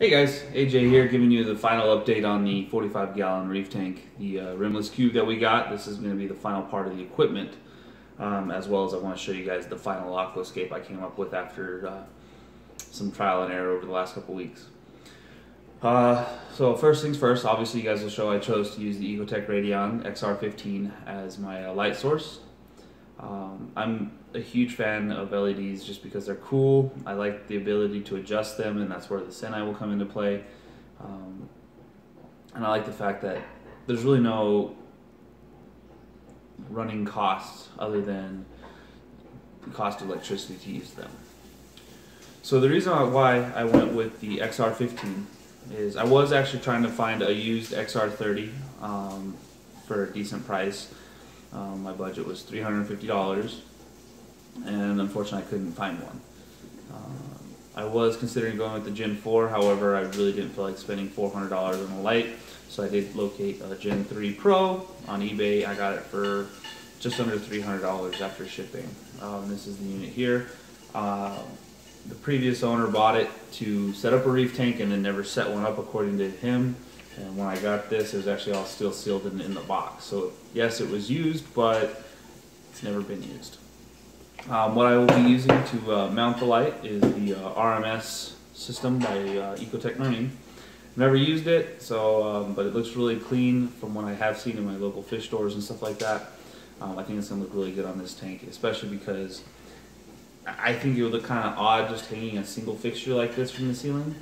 Hey guys, AJ here giving you the final update on the 45 gallon reef tank, the uh, rimless cube that we got. This is going to be the final part of the equipment, um, as well as I want to show you guys the final aquascape I came up with after uh, some trial and error over the last couple weeks. Uh, so first things first, obviously you guys will show I chose to use the Ecotech Radion XR15 as my uh, light source. Um, I'm a huge fan of LEDs just because they're cool. I like the ability to adjust them, and that's where the Seneye will come into play. Um, and I like the fact that there's really no running costs other than the cost of electricity to use them. So the reason why I went with the XR15 is I was actually trying to find a used XR30 um, for a decent price. Um, my budget was $350 and unfortunately I couldn't find one. Um, I was considering going with the Gen 4, however I really didn't feel like spending $400 on a light, so I did locate a Gen 3 Pro on eBay. I got it for just under $300 after shipping. Um, this is the unit here. Uh, the previous owner bought it to set up a reef tank and then never set one up according to him. And when I got this, it was actually all still sealed in, in the box. So yes, it was used, but it's never been used. Um, what I will be using to uh, mount the light is the uh, RMS system by uh, Ecotech Marine. Never used it, so um, but it looks really clean from what I have seen in my local fish stores and stuff like that. Um, I think it's gonna look really good on this tank, especially because I think it would look kind of odd just hanging a single fixture like this from the ceiling.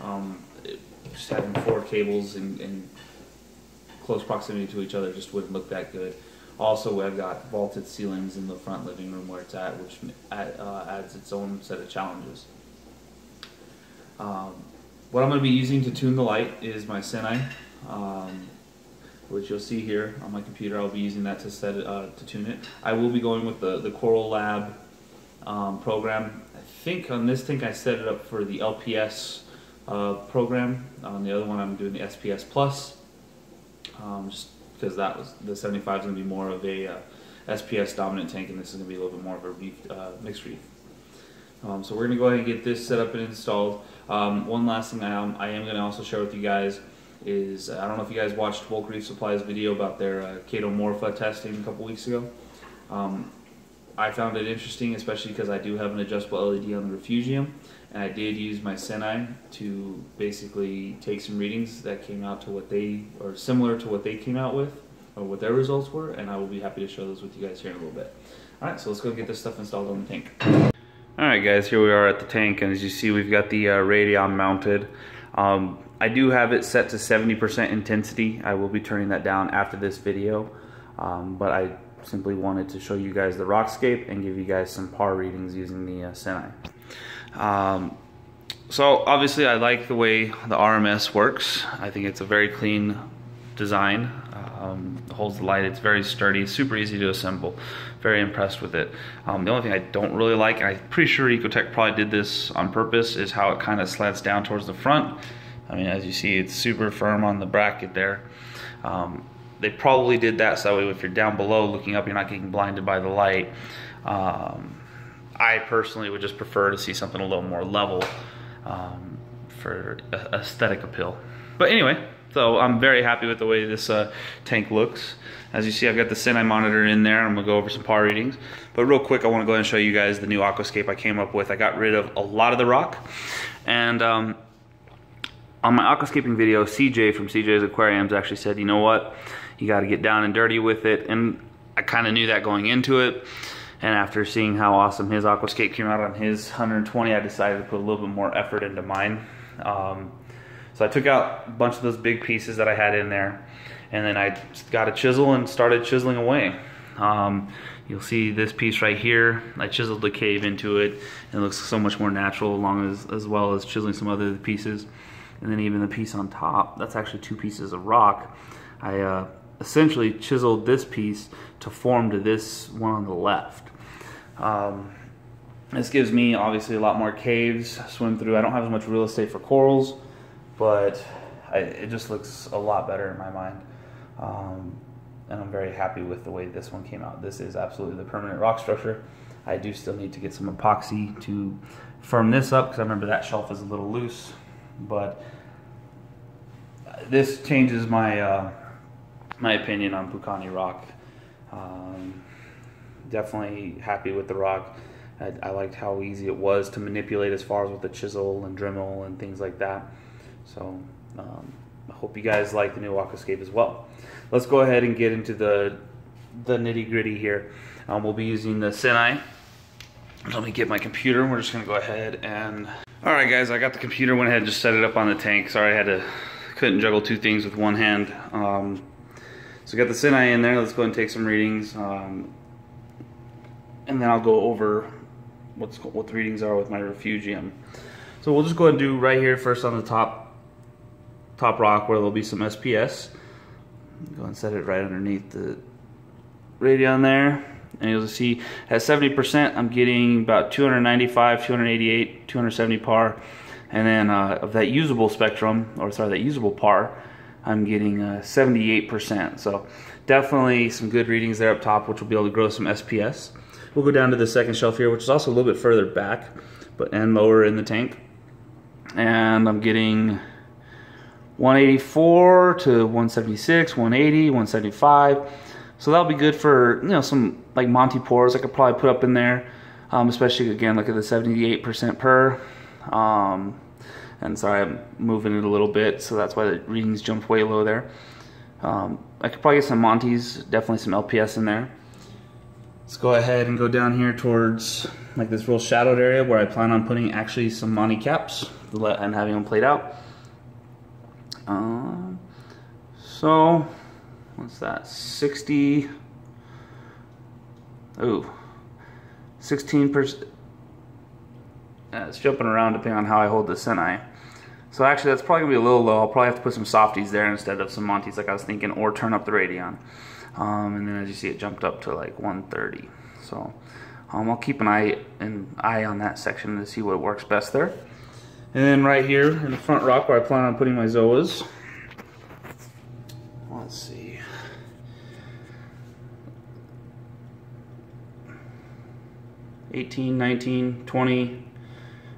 Um, it, just having four cables in, in close proximity to each other just wouldn't look that good. Also, I've got vaulted ceilings in the front living room where it's at, which uh, adds its own set of challenges. Um, what I'm going to be using to tune the light is my Seneye, um, which you'll see here on my computer. I'll be using that to set it, uh, to tune it. I will be going with the, the Coral Lab um, program. I think on this tank I set it up for the LPS uh, program. On the other one I'm doing the SPS Plus. Um, just because that was the 75 is going to be more of a uh, SPS dominant tank, and this is going to be a little bit more of a reef, uh, mixed reef. Um, so we're going to go ahead and get this set up and installed. Um, one last thing I am, I am going to also share with you guys is I don't know if you guys watched Bulk Reef Supplies video about their uh, Chaetomorpha testing a couple weeks ago. Um, I found it interesting, especially because I do have an adjustable LED on the refugium, and I did use my Seneye to basically take some readings that came out to what they, or similar to what they came out with, or what their results were, and I will be happy to show those with you guys here in a little bit. Alright, so let's go get this stuff installed on the tank. Alright guys, here we are at the tank, and as you see we've got the uh, Radion mounted. Um, I do have it set to 70% intensity. I will be turning that down after this video, um, but I simply wanted to show you guys the rockscape and give you guys some par readings using the uh, Seneye. Um, so obviously I like the way the RMS works. I think it's a very clean design. Um, holds the light, it's very sturdy, super easy to assemble. Very impressed with it. Um, the only thing I don't really like, and I'm pretty sure Ecotech probably did this on purpose, is how it kind of slants down towards the front. I mean, as you see, it's super firm on the bracket there. Um, they probably did that so if you're down below looking up, you're not getting blinded by the light. Um, I personally would just prefer to see something a little more level um, for aesthetic appeal. But anyway, so I'm very happy with the way this uh, tank looks. As you see, I've got the Seneye monitor in there. I'm gonna go over some par readings. But real quick, I wanna go ahead and show you guys the new aquascape I came up with. I got rid of a lot of the rock. And um, on my aquascaping video, CJ from CJ's Aquariums actually said, you know what? You got to get down and dirty with it. And I kind of knew that going into it. And after seeing how awesome his aquascape came out on his 120, I decided to put a little bit more effort into mine. Um, so I took out a bunch of those big pieces that I had in there. And then I got a chisel and started chiseling away. Um, you'll see this piece right here. I chiseled the cave into it. And it looks so much more natural along as, as well as chiseling some other pieces. And then even the piece on top, that's actually two pieces of rock. I uh, essentially chiseled this piece to form to this one on the left. Um, this gives me obviously a lot more caves swim through. I don't have as much real estate for corals, but I, it just looks a lot better in my mind. Um, and I'm very happy with the way this one came out. This is absolutely the permanent rock structure. I do still need to get some epoxy to firm this up because I remember that shelf is a little loose. but this changes my uh, my opinion on Pukani rock. Um, definitely happy with the rock. I, I, liked how easy it was to manipulate as far as with the chisel and Dremel and things like that. So um, I hope you guys like the new Aquascape as well. Let's go ahead and get into the the nitty gritty here. Um, we'll be using the Seneye. Let me get my computer. We're just gonna go ahead and. All right, guys, I got the computer. Went ahead and just set it up on the tank. Sorry, I had to couldn't juggle two things with one hand. Um, so got the Seneye in there. Let's go and take some readings. Um, and then I'll go over what's what the readings are with my refugium. So we'll just go ahead and do right here first on the top top rock where there'll be some SPS. Go and set it right underneath the radion there. And you'll see at 70% I'm getting about 295, 288, 270 par. And then uh, of that usable spectrum, or sorry, that usable par, I'm getting uh, 78%. So definitely some good readings there up top, which will be able to grow some SPS. We'll go down to the second shelf here, which is also a little bit further back, but and lower in the tank. And I'm getting 184 to 176, 180, 175. So that'll be good for you know some like Monty pores I could probably put up in there, um, especially again look at the 78% PUR. Um, and so I'm moving it a little bit, so that's why the readings jumped way low there. Um, I could probably get some Monty's, definitely some LPS in there. Let's go ahead and go down here towards like this real shadowed area where I plan on putting actually some Monty caps and having them played out. Um, so, what's that? 60. Oh, 16%. Uh, it's jumping around depending on how I hold the Seneye. So actually that's probably to be a little low. I'll probably have to put some softies there instead of some Monties like I was thinking or turn up the Radion. Um, and then as you see, it jumped up to like 130. So um, I'll keep an eye an eye on that section to see what works best there. And then right here in the front rock where I plan on putting my Zoas. Let's see. Eighteen, nineteen, twenty,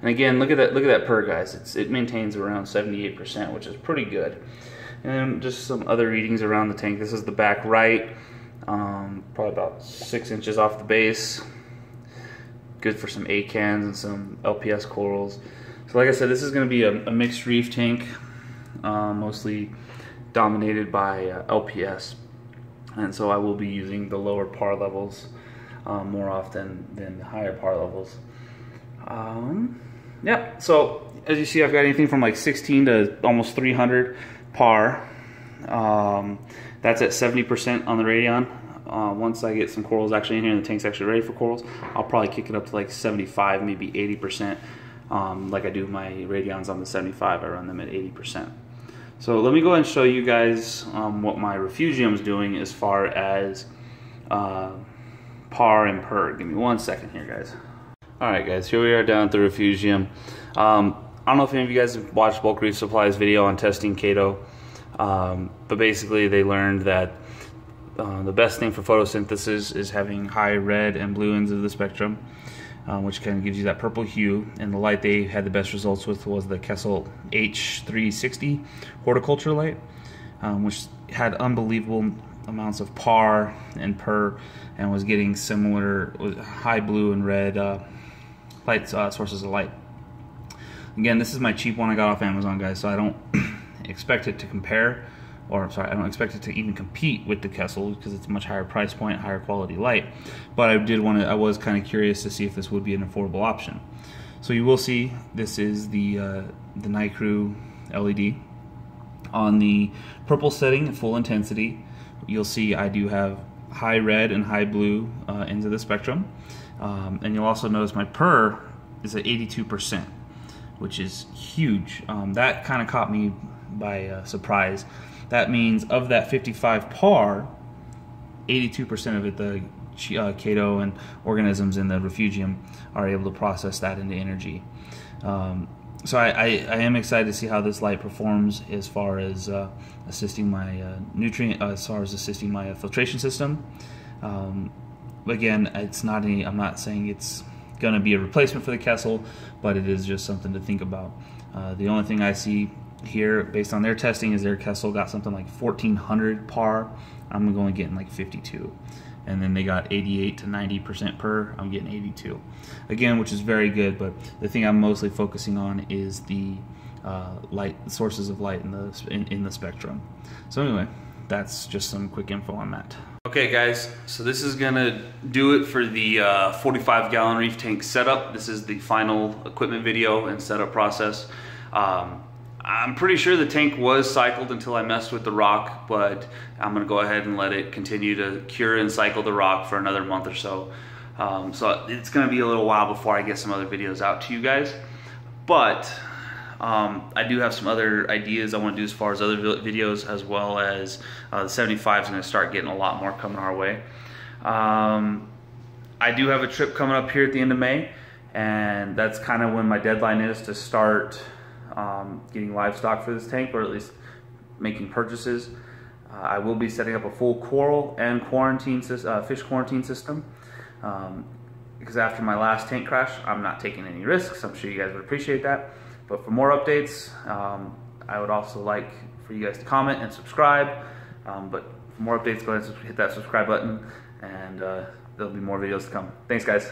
and again, look at that. Look at that PUR, guys. It's, it maintains around 78%, which is pretty good. And then just some other readings around the tank. This is the back right, um, probably about six inches off the base. Good for some ACANs and some LPS corals. So like I said, this is going to be a, a, mixed reef tank, uh, mostly dominated by uh, LPS. And so I will be using the lower par levels um, more often than the higher par levels. Um, yeah, so as you see, I've got anything from like 16 to almost 300 par. Um, that's at 70% on the Radion. Uh, once I get some corals actually in here and the tank's actually ready for corals, I'll probably kick it up to like 75, maybe 80%. Um, like I do my Radions on the 75, I run them at 80%. So let me go ahead and show you guys um, what my Refugium is doing as far as uh, par and PUR. Give me one second here, guys. All right, guys, here we are down at the Refugium. Um, I don't know if any of you guys have watched Bulk Reef Supply's video on testing Chaeto, um, but basically they learned that uh, the best thing for photosynthesis is having high red and blue ends of the spectrum, um, which kind of gives you that purple hue. And the light they had the best results with was the Kessil H360 horticulture light, um, which had unbelievable amounts of par and PUR and was getting similar high blue and red uh, light uh, sources of light. Again, this is my cheap one I got off Amazon, guys, so I don't expect it to compare, or I'm sorry, I don't expect it to even compete with the Kessil because it's a much higher price point, higher quality light. But I did want to, I was kind of curious to see if this would be an affordable option. So you will see this is the uh, the Nicrew LED on the purple setting, full intensity. You'll see I do have high red and high blue uh, ends of the spectrum. Um, and you'll also notice my PUR is at 82%, which is huge. Um, that kind of caught me by uh, surprise. That means of that 55 par, 82% of it, the uh, Chaeto and organisms in the refugium are able to process that into energy. Um, so I, I, I, am excited to see how this light performs as far as uh, assisting my uh, nutrient, uh, as far as assisting my filtration system. Um, again, it's not any. I'm not saying it's going to be a replacement for the Kessil, but it is just something to think about. Uh, the only thing I see here, based on their testing, is their Kessil got something like 1400 par. I'm going only getting like 52 and then they got 88 to 90% PUR. I'm getting 82. Again, which is very good, but the thing I'm mostly focusing on is the uh, light sources of light in the in, in the spectrum. So anyway, that's just some quick info on that. Okay guys, so this is gonna do it for the uh, 45 gallon reef tank setup. This is the final equipment video and setup process. Um, I'm pretty sure the tank was cycled until I messed with the rock, but I'm gonna go ahead and let it continue to cure and cycle the rock for another month or so. Um, so it's gonna be a little while before I get some other videos out to you guys. But um, I do have some other ideas I want to do as far as other videos, as well as uh, the 75 is going to start getting a lot more coming our way. Um, I do have a trip coming up here at the end of May, and that's kind of when my deadline is to start um, getting livestock for this tank, or at least making purchases. Uh, I will be setting up a full coral and quarantine uh, fish quarantine system. Um, because after my last tank crash, I'm not taking any risks. I'm sure you guys would appreciate that. But for more updates, um, I would also like for you guys to comment and subscribe. Um, but for more updates, go ahead and hit that subscribe button, and uh, there'll be more videos to come. Thanks, guys.